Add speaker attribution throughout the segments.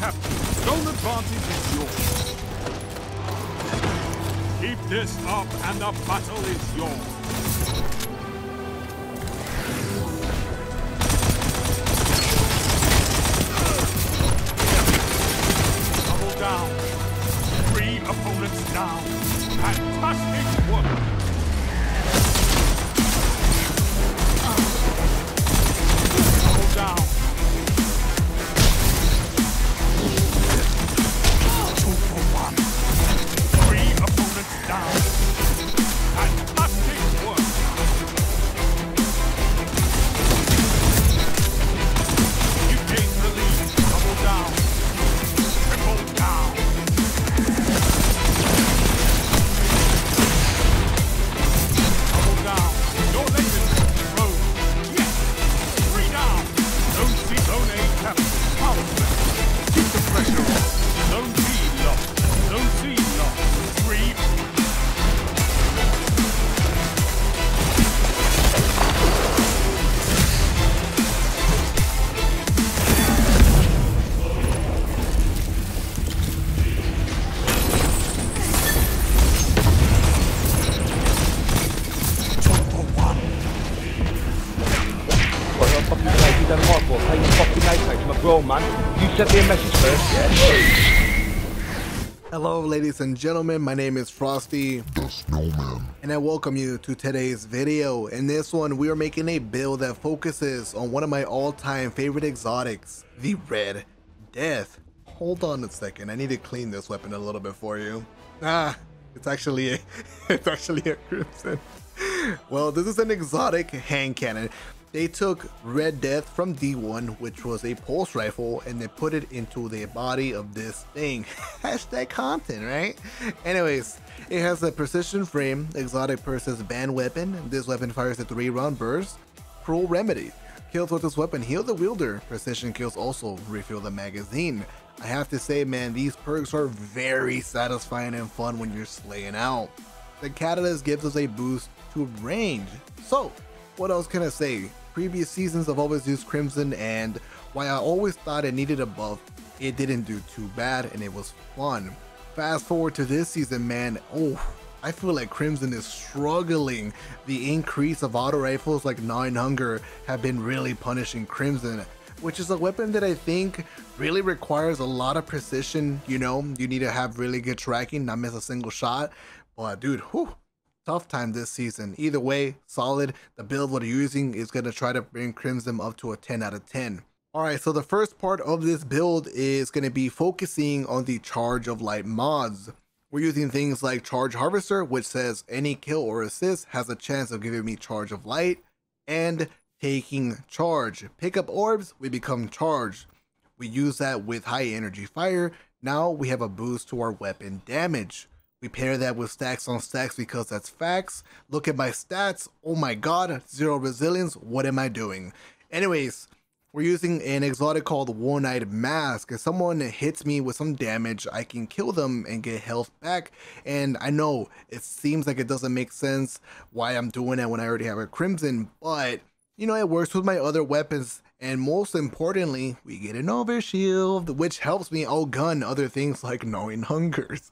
Speaker 1: captured. Zone advantage is yours. Keep this up and the battle is yours. Double down. Three opponents down. Fantastic for?
Speaker 2: Pay your fucking name I'm a grown man. You sent me a message first, yeah?
Speaker 3: Hello, ladies and gentlemen. My name is Frosty,
Speaker 4: The Snowman.
Speaker 3: and I welcome you to today's video. In this one, we are making a build that focuses on one of my all-time favorite exotics, the Red Death. Hold on a second. I need to clean this weapon a little bit for you. Ah, it's actually a, it's actually a crimson. Well, this is an exotic hand cannon. They took Red Death from D1, which was a pulse rifle, and they put it into the body of this thing. Hashtag content, right? Anyways, it has a precision frame, exotic versus band weapon. This weapon fires a three round burst. Cruel Remedy. Kills with this weapon heal the wielder. Precision kills also refill the magazine. I have to say, man, these perks are very satisfying and fun when you're slaying out. The catalyst gives us a boost to range. So, what else can I say? Previous seasons I've always used Crimson and while I always thought it needed a buff, it didn't do too bad and it was fun. Fast forward to this season, man, oh, I feel like Crimson is struggling. The increase of auto rifles like Gnawing Hunger have been really punishing Crimson, which is a weapon that I think really requires a lot of precision. You know, you need to have really good tracking, not miss a single shot. But dude, whew, tough time this season. Either way, solid. The build what you're using is going to try to bring Crimson up to a 10 out of 10. Alright, so the first part of this build is going to be focusing on the Charge of Light mods. We're using things like Charge Harvester, which says any kill or assist has a chance of giving me Charge of Light, and Taking Charge. Pick up orbs, we become charged. We use that with high energy fire. Now we have a boost to our weapon damage. We pair that with stacks on stacks because that's facts. Look at my stats. Oh my god, zero resilience. What am I doing? Anyways, we're using an exotic called One-Eyed Mask. If someone hits me with some damage, I can kill them and get health back. And I know it seems like it doesn't make sense why I'm doing it when I already have a Crimson, but you know, it works with my other weapons. And most importantly, we get an overshield, which helps me outgun other things like Gnawing Hungers.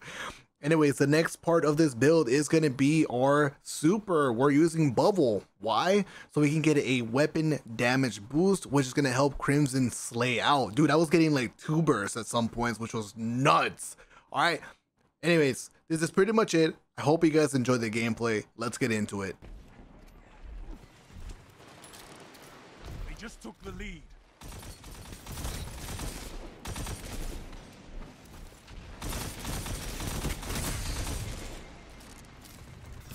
Speaker 3: Anyways, the next part of this build is going to be our super. We're using Bubble. Why? So we can get a weapon damage boost, which is going to help Crimson slay out. Dude, I was getting like two bursts at some points, which was nuts. All right. Anyways, this is pretty much it. I hope you guys enjoyed the gameplay. Let's get into it.
Speaker 1: They just took the lead.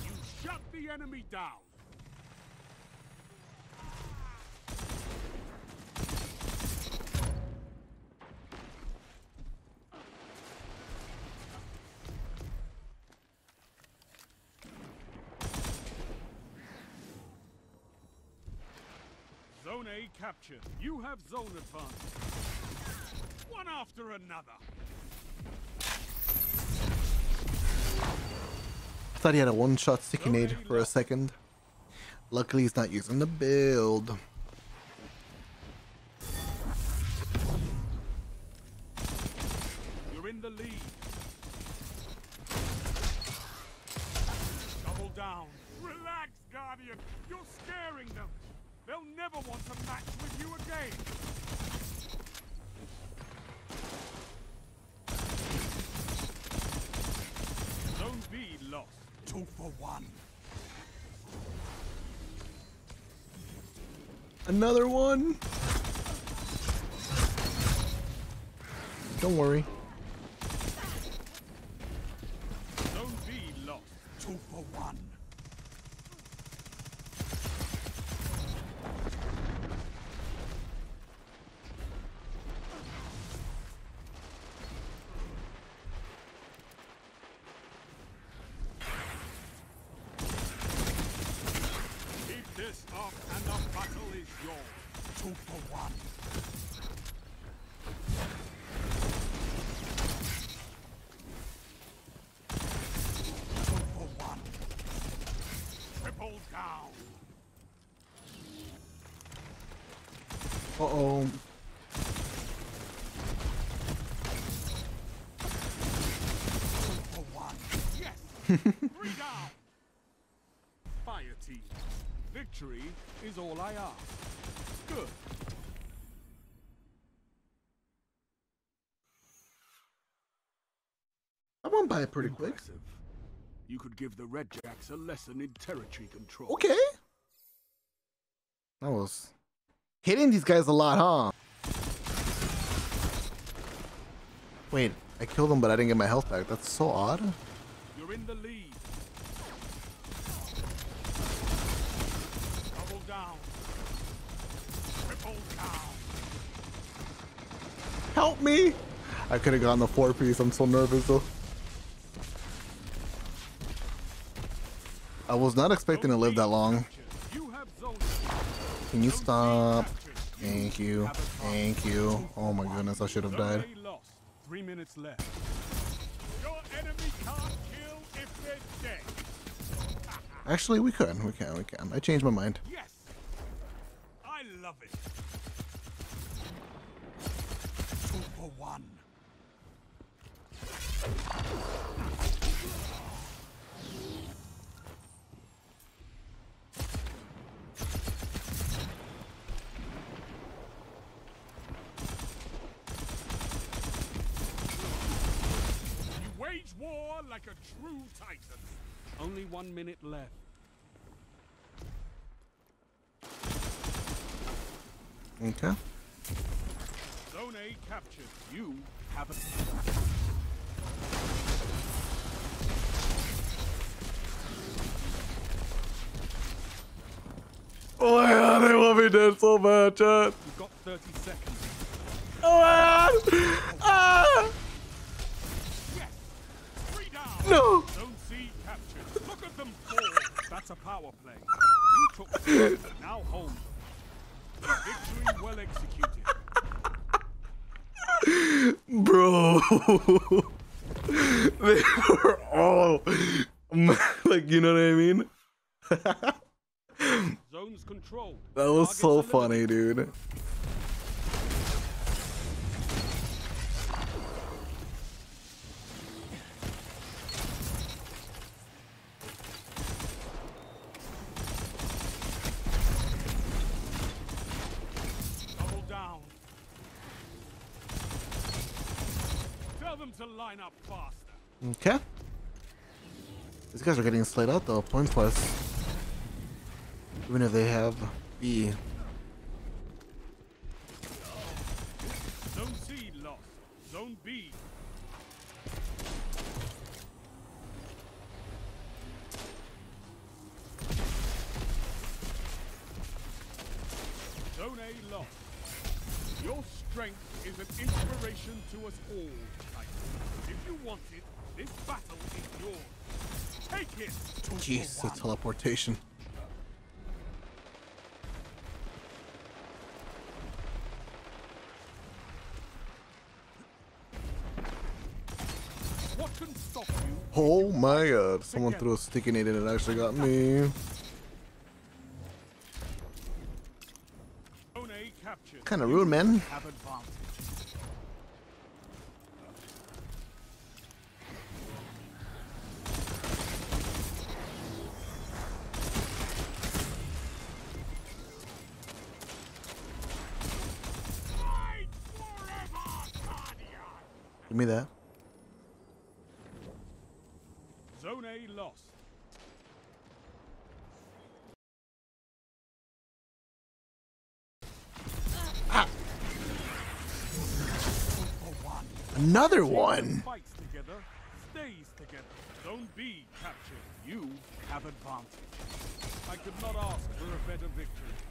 Speaker 1: You shut the enemy down. Zone A captured. You have zone advantage. One after another.
Speaker 3: Thought he had a one-shot sticky nade for a second. Luckily, he's not using the build.
Speaker 1: You're in the lead. Double down. Relax, Guardian. You're scaring them. They'll never want to match with you again.
Speaker 3: Another one. Don't worry.
Speaker 1: Zone B lost. Two for one. Keep this up and the battle is yours. Two for one. Two for one. Triple down.
Speaker 3: Uh oh.
Speaker 1: for one. Yes! Three down! Fire team. Victory is all I ask. Good.
Speaker 3: I went by it pretty quick.
Speaker 1: You could give the Red Jacks a lesson in territory control.
Speaker 3: Okay. That was hitting these guys a lot, huh? Wait, I killed him, but I didn't get my health back. That's so odd.
Speaker 1: You're in the lead. Double down. Triple down.
Speaker 3: Help me! I could have gotten the four piece. I'm so nervous though. I was not expecting to live that long. Can you stop? Thank you. Thank you. Oh my goodness, I should have died.
Speaker 1: Three minutes left.
Speaker 3: Actually, we could. We can. We can. I changed my mind.
Speaker 1: Yes! I love it. Two for one. You wage war like a true titan. Only one minute left.
Speaker 3: Okay.
Speaker 1: Zone A captured. You have a...
Speaker 3: Oh my god, I want me dead so bad, chat.
Speaker 1: You've got 30 seconds.
Speaker 3: Oh my god! Ah!
Speaker 1: Yes! Three down!
Speaker 3: No!
Speaker 1: Zone C captured. Look at them fall. That's a power play. You took two. Now home. Victory well executed.
Speaker 3: Bro. they were all like, you know what I mean? That was so funny, dude.
Speaker 1: Double down. Tell them to line up faster.
Speaker 3: Okay. These guys are getting slayed out though, points plus. Even if they have B.
Speaker 1: Zone C lost. Zone B. Zone A lost. Your strength is an inspiration to us all, you want it, this battle is yours. Take it!
Speaker 3: Jeez, the teleportation.
Speaker 1: What can stop you?
Speaker 3: Oh my god, someone threw a sticky nade and it actually got me.
Speaker 1: Zone A captured.
Speaker 3: Kinda rude, man.
Speaker 1: Have advantage.
Speaker 3: Give me that.
Speaker 1: Zone A lost.
Speaker 3: Another one.
Speaker 1: Fights together, stays together. Zone B captured. You have advantage. I could not ask for a better victory.